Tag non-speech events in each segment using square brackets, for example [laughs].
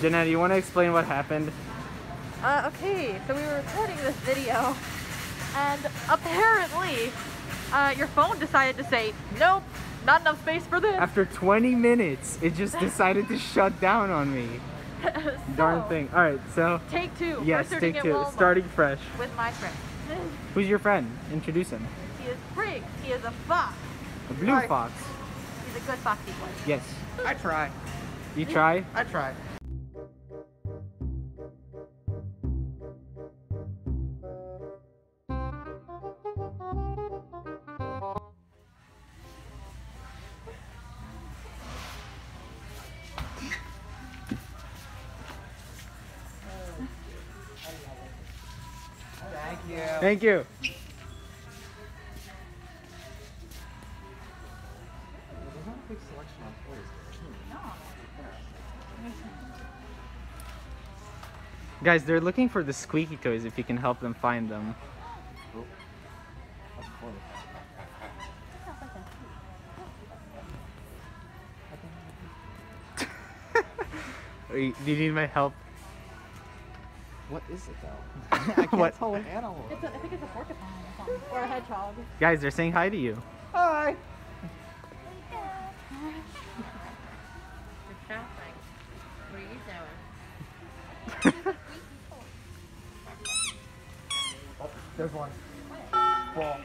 Jennette, you want to explain what happened? Uh, okay, so we were recording this video, and apparently, uh, your phone decided to say, nope, not enough space for this. After 20 minutes, it just [laughs] decided to shut down on me. [laughs] Darn thing. All right, so Take two. yes, take two. Walmart Starting fresh. with my friend. [laughs] Who's your friend? Introduce him. He is Briggs. He is a fox. A blue Sorry. fox. He's a good foxy boy. Yes. I try. You try? I try. Thank you. Thank you. Guys, they're looking for the squeaky toys if you can help them find them. [laughs] Wait, Do you need my help? What is it though? [laughs] I can't What? tell an animal. It's a, I think it's a porcupine or something. Or a hedgehog. Guys, they're saying hi to you. Hi. [laughs] There's one. Ball.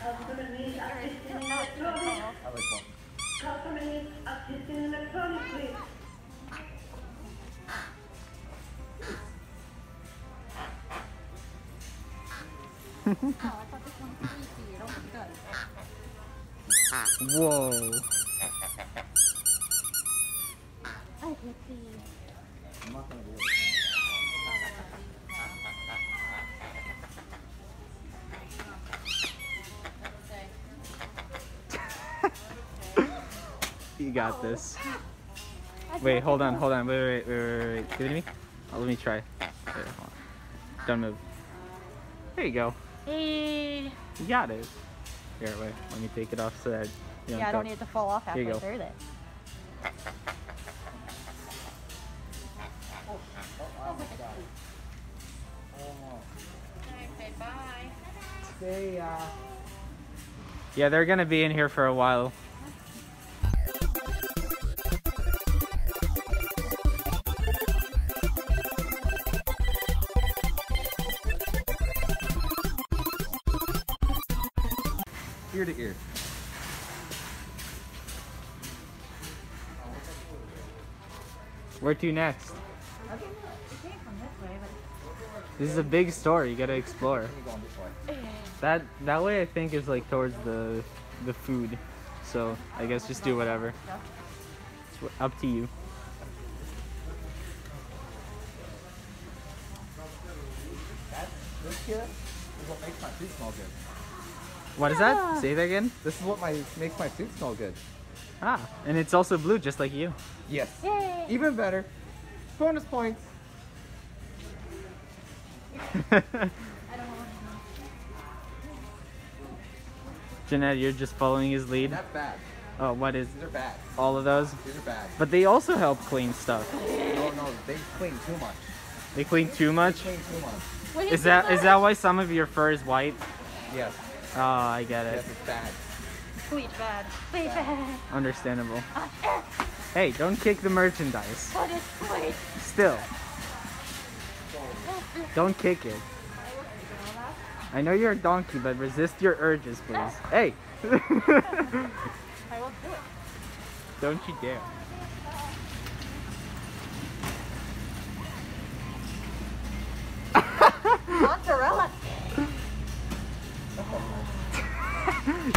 I like ball. Company assisting electronically. Whoa. I'm got this. [laughs] Wait, hold on, hold on. Wait, wait, wait, wait, wait. wait. Give it to me. Oh, let me try. Wait, hold on. Don't move. There you go. Hey. You got it. Here, wait. Let me take it off so that you Yeah, I don't need it to fall off Here halfway you go. through this. Say, uh, Yeah, they're gonna be in here for a while. Ear to ear. Where to next? This is a big store. You gotta explore. That that way, I think is like towards the the food. So I guess just do whatever. It's up to you. What is that? Say that again. This is what my makes my food smell good. Ah, and it's also blue, just like you. Yes. Yay. Even better. Bonus points. [laughs] Jennette, you're just following his lead. Not bad. Oh, what is These are bad. all of those? These are bad. But they also help clean stuff. No, no, they clean too much. They clean too much. Clean too much. Wait, Is that is that why some of your fur is white? Yes. Oh, I get it. Yes, it's bad. Bleach bad. Bleach bad. Understandable. Ah, eh. Hey, don't kick the merchandise. What is bleach? Still. Don't kick it. I know you're a donkey, but resist your urges, please. Ah. Hey! [laughs] I won't do it. Don't you dare.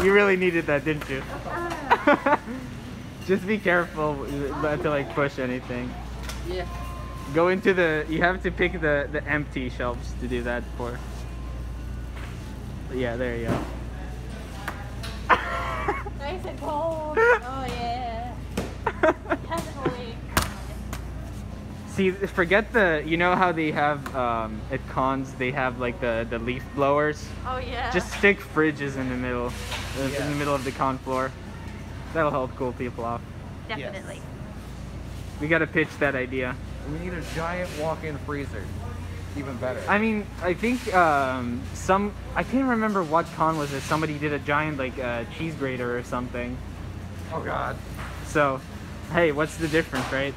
You really needed that, didn't you? [laughs] Just be careful not to like push anything. Yeah. Go into the. You have to pick the the empty shelves to do that for. Yeah, there you go. Nice and cold. [laughs] Oh yeah. [laughs] Definitely. See, forget the. You know how they have um, at cons they have like the the leaf blowers. Oh yeah. Just stick fridges in the middle, uh, in Yeah. the middle of the con floor. That'll help cool people off. definitely. We gotta pitch that idea. We need a giant walk-in freezer. Even better. I mean, I think um, some I can't remember what con was it. Somebody did a giant like uh, cheese grater or something. oh God. So, hey, what's the difference, right?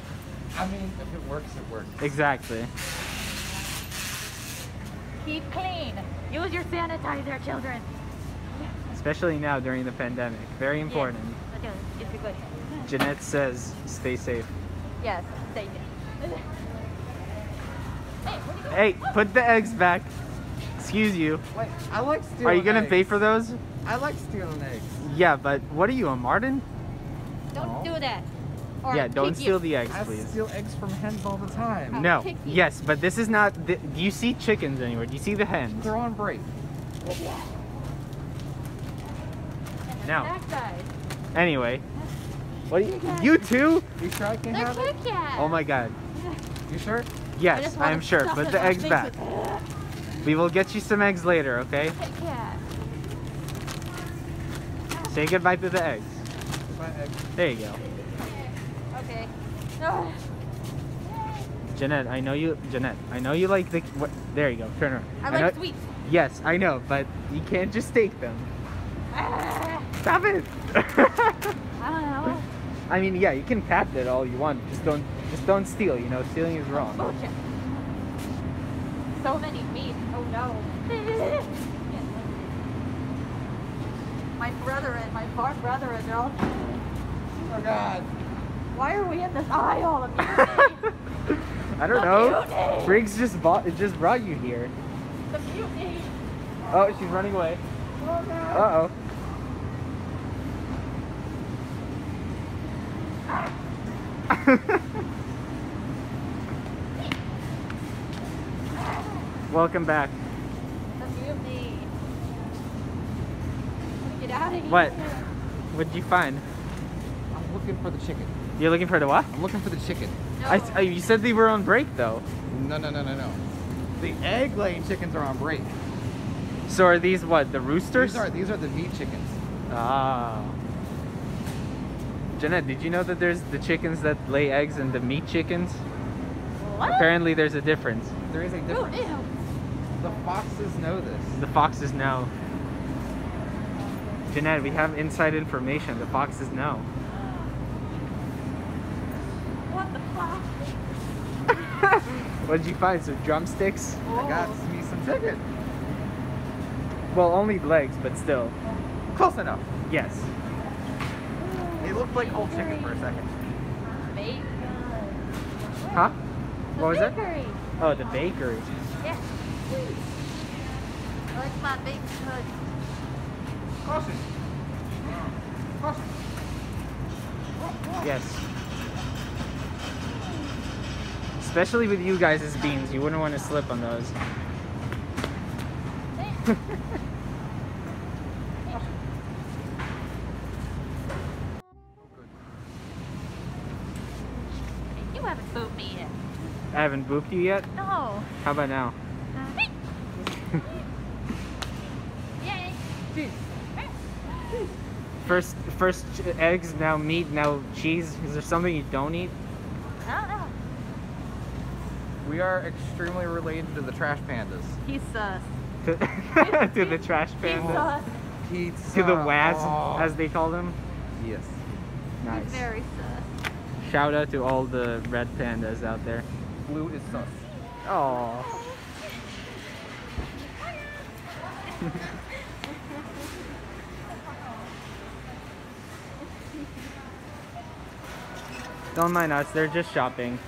I mean, if it works, it works. Exactly. Keep clean. Use your sanitizer, children. Especially now during the pandemic. Very important. Yes. It's good. Jennette says, stay safe. Yes, stay safe. Hey, where'd? Hey, put the eggs back. Excuse you. Wait, I like stealing Are you gonna pay for those? I like stealing eggs. Yeah, but what are you, a Martin? Don't No. do that. Or yeah, don't steal you. the eggs, please. I please. steal eggs from hens all the time. I'll No. Yes, but this is not. The, do you see chickens anywhere? Do you see the hens? They're on break. Now. Anyway. What do you? You too? You sure I can They're have it? Kit Kats. Oh my God. You sure? Yes, I'm sure. stuff Put the eggs back. We will get you some eggs later, okay? Kit Kat. Say goodbye to the eggs. My eggs. There you go. Okay. Oh, [sighs] Jennette, I know you. Jennette, I know you like the. What? There you go. Turn around. I know- like sweets. Yes, I know, but you can't just take them. Ah, [sighs] Stop it. I don't know. [laughs] I mean, yeah, you can pat it all you want. Just don't, just don't steal. You know, stealing is wrong. Bullshit. So many meat. Oh no. [laughs] My brother and my far brother and all. Oh God. Why are we in this aisle [laughs] of mutiny? I don't The know. mutiny. Briggs just bought, it just brought you here. the mutiny. Oh, she's running away. Oh no. Uh oh. [laughs] Welcome back. The mutiny. Get out of here. What? What'd you find? I'm looking for the chicken. You're looking for the what? I'm looking for the chicken. No. I, I- you said they were on break though. No, no, no, no, no. The egg-laying chickens are on break. So are these what? The roosters? These are these are the meat chickens. Ah. Jennette, did you know that there's the chickens that lay eggs and the meat chickens? what? Apparently there's a difference. There is a Who difference. knew? The foxes know this. The foxes know. Jennette, we have inside information. The foxes know. [laughs] What the fuck? what did you find? Some drumsticks? I got Oh. me some chicken. Well, only legs, but still. Close enough. Yes. They looked like whole chicken for a second. Bacon. Huh? The What was that? bakery. Oh, the bakery. Yeah. I like my baked goods. Caution. Caution. Yes. Especially with you guys as beans, you wouldn't want to slip on those. [laughs] You haven't booped me yet. I haven't booped you yet. No. How about now? [laughs] First, first eggs, now meat, now cheese. Is there something you don't eat? I don't know. We are extremely related to the trash pandas. He's sus. To, [laughs] to the trash He's panda. sus. Pizza. To the Waz, Oh. as they call them. Yes. Nice. He's very sus. Shout out to all the red pandas out there. Blue is sus. Oh. [laughs] Don't mind us, they're just shopping.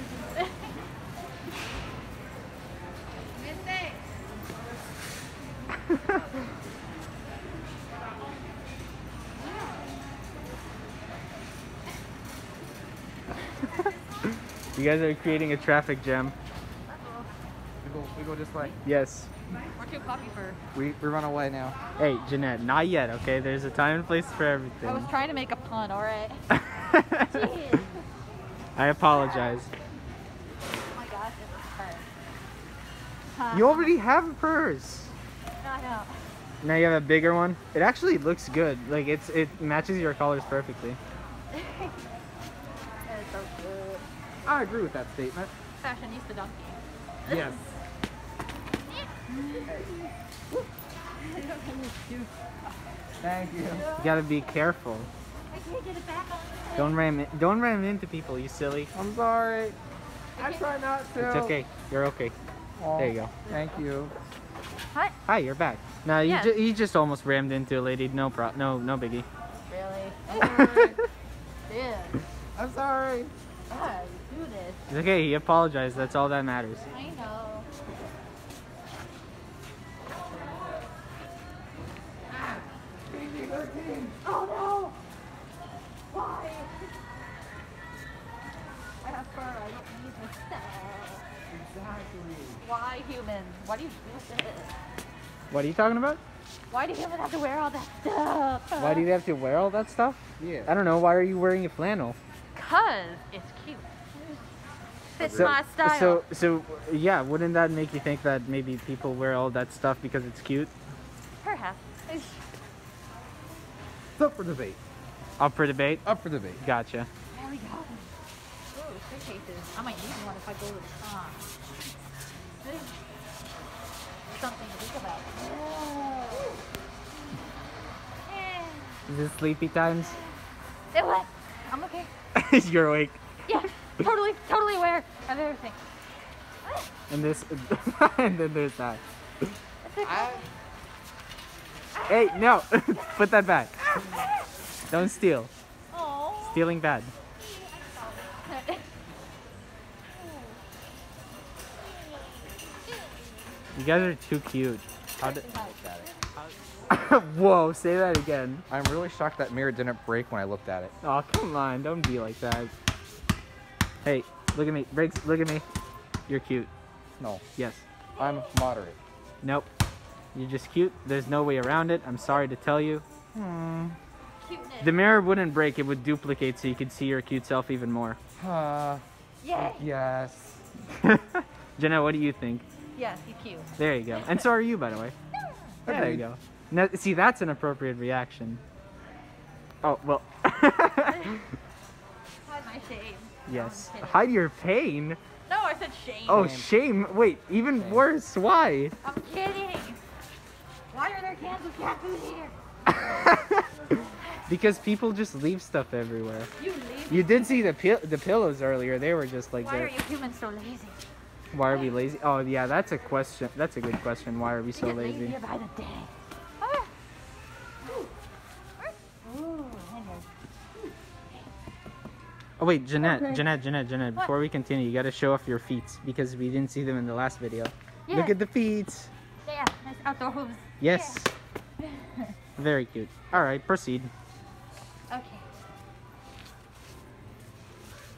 You guys are creating a traffic jam. We go, we go this way. Yes. We're too puppy for. We, we run away now. Hey, Jennette, not yet, okay? There's a time and place for everything. I was trying to make a pun, alright? [laughs] I apologize. Oh my gosh, this is hurt. Huh? You already have a purse. I know. Now you have a bigger one. It actually looks good. Like it's it matches your colors perfectly. [laughs] That is so good. I agree with that statement. Fashionista donkey. Yes. Thank you. You gotta be careful. I can't get it back on. Don't ram it. Don't ram into people, you silly. I'm sorry. I try not to. It's okay. You're okay. Aw, There you go. Thank you. What? Hi, you're back. No, you, Yes. ju- you just almost rammed into a lady. No pro. No, no biggie. Really? [laughs] Dude. I'm sorry. God, do this. It's okay. He apologized. That's all that matters. I know. Oh no! Why? I have fur. I don't need this stuff. Exactly. Why humans? Why do you do this? What are you talking about? Why do humans have to wear all that stuff? Why do you have to wear all that stuff? Yeah. I don't know. Why are you wearing a flannel? Cause it's cute. Fits So, my style. so, so, yeah. Wouldn't that make you think that maybe people wear all that stuff because it's cute? Perhaps. It's up for debate. Up for debate. Up for debate. Gotcha. Oh there we go. Ooh, suitcases. I might need one if I go to the prom. Something to think about. Yeah. Is it sleepy times? It what? I'm okay. [laughs] You're awake. Yeah, totally, totally aware of everything. And this, [laughs] and then there's that. It's [laughs] okay. Hey, no! [laughs] Put that back. Don't steal. Aw. Stealing bad. You guys are too cute. How did... Whoa, say that again. I'm really shocked that mirror didn't break when I looked at it. Oh, come on. Don't be like that. Hey, look at me. Briggs, look at me. You're cute. No, Yes. I'm moderate. Nope. You're just cute. There's no way around it. I'm sorry to tell you. Cuteness. The mirror wouldn't break. It would duplicate so you could see your cute self even more. Uh, Yay. yes. [laughs] Jenna, what do you think? Yes, he's cute. There you go. And so are you, by the way. [laughs] There you go. Now, see, that's an appropriate reaction. Oh, well. [laughs] Hide my shame. yes. kidding. Hide your pain. No, I said shame. Oh, Shame. shame. Wait, even Shame. worse. Why? I'm kidding. Why are there cans of cat food here? [laughs] because people just leave stuff everywhere. You leave. You did see the pi- the pillows earlier. They were just like Why are you humans so lazy? Why are we lazy? Oh yeah, that's a question. That's a good question. Why are we We so get lazy? lazier by the day. Ah. Ooh. Ooh, hangers. Oh wait, Jennette, Okay. Jennette, Jennette, Jennette. What? Before we continue, you gotta show off your feet because we didn't see them in the last video. Yeah. Look at the feet. Yeah, nice outdoor hooves. Yes. [laughs] Very cute. All right, proceed. Okay.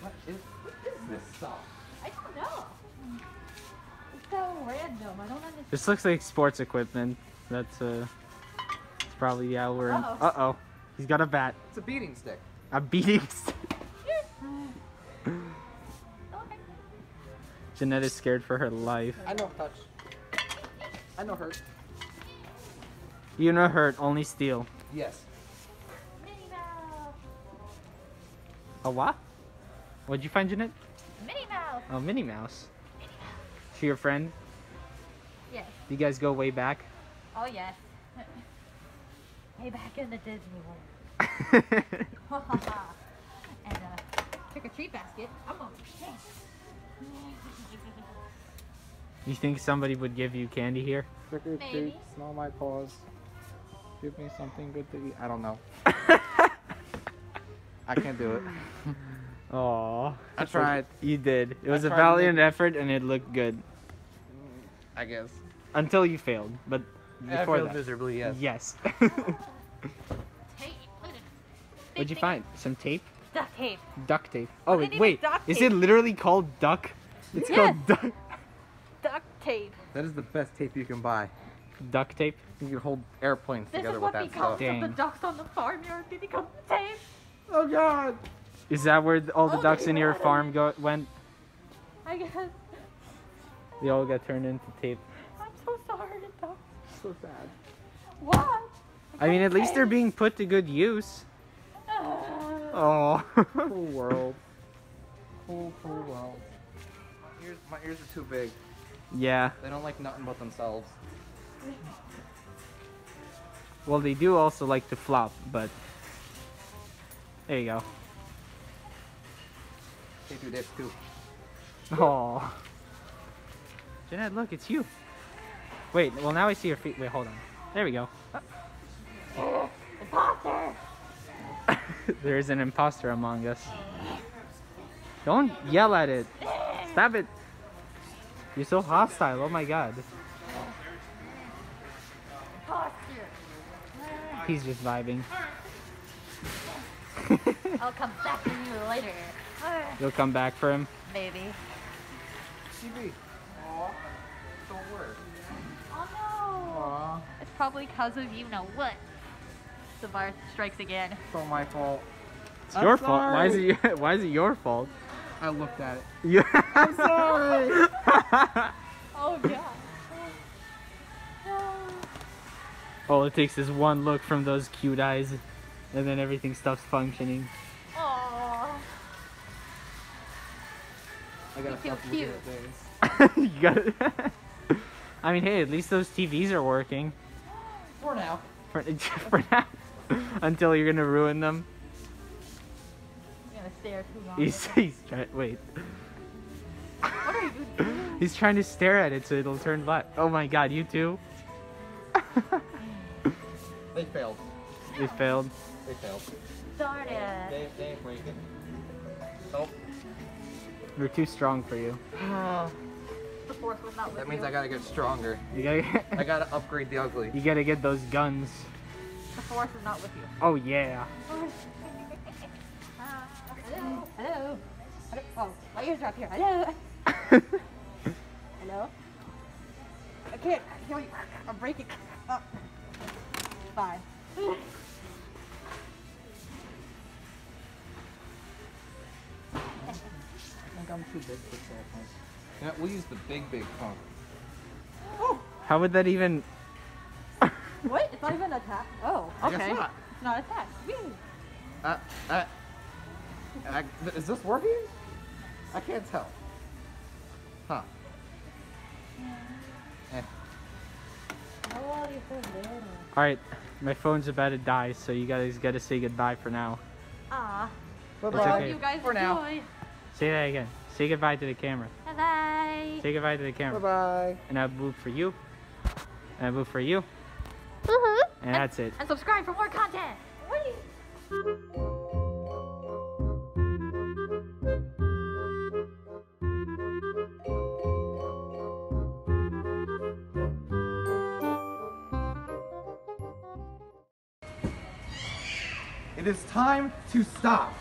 What is, what is this stuff? I don't know. It's so random. I don't understand. This looks like sports equipment. That's uh, it's probably yeah we're in. Uh-oh. Uh oh, he's got a bat. It's a beating stick. A beating. [laughs] stick. Okay. Jennette is scared for her life. I know touch. I know hurt. You know hurt, only steal. Yes. Minnie Mouse. A what? What'd you find, Jennette? Minnie Mouse. Oh, Minnie Mouse. She your friend? Yes. You guys go way back? Oh yes. [laughs] Way back in the Disney World. [laughs] and trick or treat basket. I'm gonna you think somebody would give you candy here? Trick or Maybe. treat, smell my paws. Give me something good to eat. I don't know. [laughs] I can't do it. [laughs] Aw. I tried. You did. It I was a valiant effort and it looked good. I guess. Until you failed. But before I failed that. miserably, yes. Yes. Tape. What'd you find? Some tape? Duct tape. Duct tape. Oh, wait. wait. Is it literally called duck? It's Yes. called duck. Duct tape. That is the best tape you can buy. Duct tape? You can hold airplanes This together is with what that becomes of the ducks on the farmyard. They become tape. Oh god! Is that where all the Oh, ducks in your got farm go went? I guess. They all got turned into tape. I'm so sorry, ducks. So sad. What? I mean, at least they're being put to good use. Oh. [laughs] Cruel world. cool, cool world. My ears, my ears are too big. Yeah. They don't like nothing but themselves. Well, they do also like to flop, but there you go. They do this too. Oh. Jennette, look, it's you. Wait, well now I see your feet. Wait, hold on. There we go. [gasps] [laughs] there is an imposter among us. Don't yell at it. Stop it. You're so hostile. Oh my god. He's just vibing. [laughs] I'll come back to you later. You'll come back for him. Maybe. TV. Aw. Don't work. Oh no! Aw. It's probably because of you know what. The virus strikes again. It's all my fault. It's I'm your fault. Why is it? your- Why is it your fault? I looked at it. You. [laughs] I'm sorry. [laughs] Oh god. All it takes is one look from those cute eyes, and then everything stops functioning. Oh. I gotta feel stop cute. things. [laughs] you got it. I mean, hey, at least those TVs are working For now. for, for now. [laughs] Until you're gonna ruin them. I'm gonna stare too long. He's [laughs] he's trying. Wait. What are you [laughs] doing? He's trying to stare at it so it'll turn black. Oh my god, you too? They failed. they failed. They failed. Darn it. They, they ain't breaking. Nope. We're too strong for you. [sighs] The force was not That means you. I gotta get stronger. You gotta. I gotta upgrade the ugly. you gotta get those guns. The force is not with you. Oh yeah. Ah, [laughs] hello. Hello. Hello. Oh, my ears are up here. Hello. [laughs] Hello. I can't hear you. I'm breaking. Oh. Bye. I think I'm too big for cell phone. Yeah, we use the big, big phone. How would that even? What? It's not even attached. Oh, I guess okay. not. It's not attached. Whee. Uh, uh, I, is this working? I can't tell. Huh. Eh. All right, my phone's about to die, so you guys gotta say goodbye for now. Ah. It's Well, okay. you guys For now. enjoy. Say that again. Say goodbye to the camera. Bye bye. Say goodbye to the camera. Bye-bye. And I move for you. And I move for you. Woohoo. And that's it. And subscribe for more content. Whee. It is time to stop.